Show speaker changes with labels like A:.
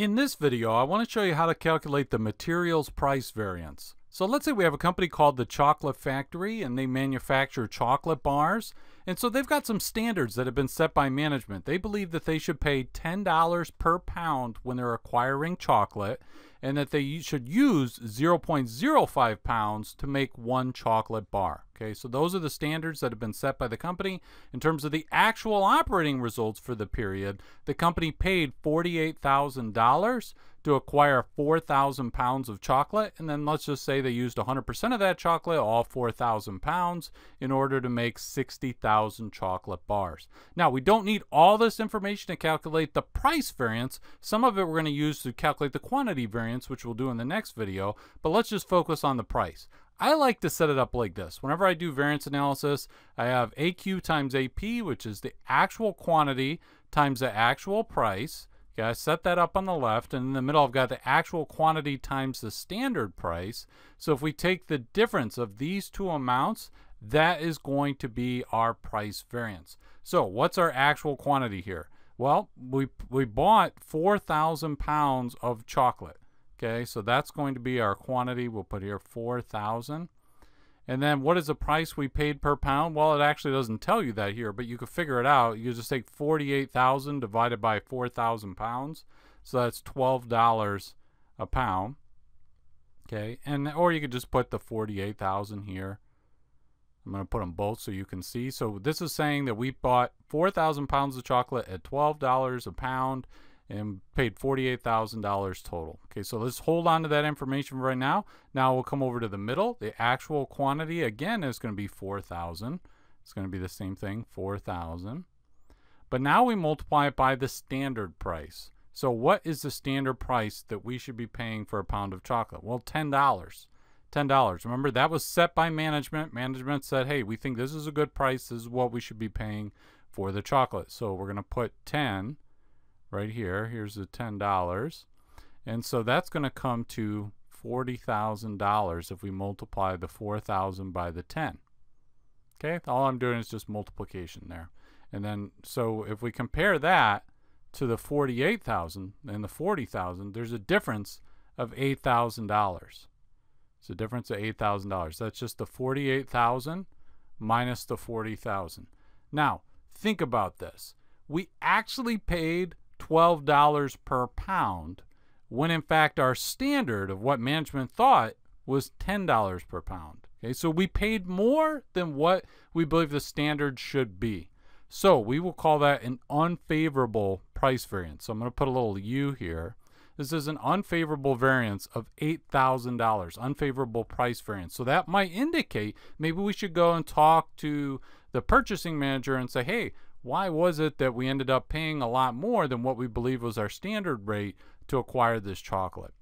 A: In this video, I want to show you how to calculate the materials price variance. So let's say we have a company called the Chocolate Factory and they manufacture chocolate bars. And so they've got some standards that have been set by management. They believe that they should pay $10 per pound when they're acquiring chocolate and that they should use 0.05 pounds to make one chocolate bar. Okay, so those are the standards that have been set by the company. In terms of the actual operating results for the period, the company paid $48,000 to acquire 4,000 pounds of chocolate, and then let's just say they used 100% of that chocolate, all 4,000 pounds, in order to make 60,000 chocolate bars. Now, we don't need all this information to calculate the price variance. Some of it we're going to use to calculate the quantity variance, which we'll do in the next video, but let's just focus on the price. I like to set it up like this. Whenever I do variance analysis, I have AQ times AP, which is the actual quantity times the actual price. Okay, I set that up on the left, and in the middle I've got the actual quantity times the standard price. So if we take the difference of these two amounts, that is going to be our price variance. So what's our actual quantity here? Well, we, we bought 4,000 pounds of chocolate. Okay, so that's going to be our quantity. We'll put here 4,000. And then what is the price we paid per pound? Well, it actually doesn't tell you that here, but you could figure it out. You just take 48,000 divided by 4,000 pounds. So that's $12 a pound. Okay, and or you could just put the 48,000 here. I'm going to put them both so you can see. So this is saying that we bought 4,000 pounds of chocolate at $12 a pound and paid $48,000 total. Okay, so let's hold on to that information right now. Now we'll come over to the middle. The actual quantity, again, is going to be 4,000. It's going to be the same thing, 4,000. But now we multiply it by the standard price. So what is the standard price that we should be paying for a pound of chocolate? Well, $10. $10. Remember, that was set by management. Management said, hey, we think this is a good price. This is what we should be paying for the chocolate. So we're going to put 10 right here. Here's the $10. And so that's going to come to $40,000 if we multiply the 4,000 by the 10. Okay, all I'm doing is just multiplication there. And then, so if we compare that to the 48,000 and the 40,000, there's a difference of $8,000. It's a difference of $8,000. That's just the 48,000 minus the 40,000. Now, think about this. We actually paid $12 per pound, when in fact our standard of what management thought was $10 per pound. Okay, so we paid more than what we believe the standard should be. So we will call that an unfavorable price variance. So I'm going to put a little U here. This is an unfavorable variance of $8,000, unfavorable price variance. So that might indicate maybe we should go and talk to the purchasing manager and say, hey, why was it that we ended up paying a lot more than what we believe was our standard rate to acquire this chocolate?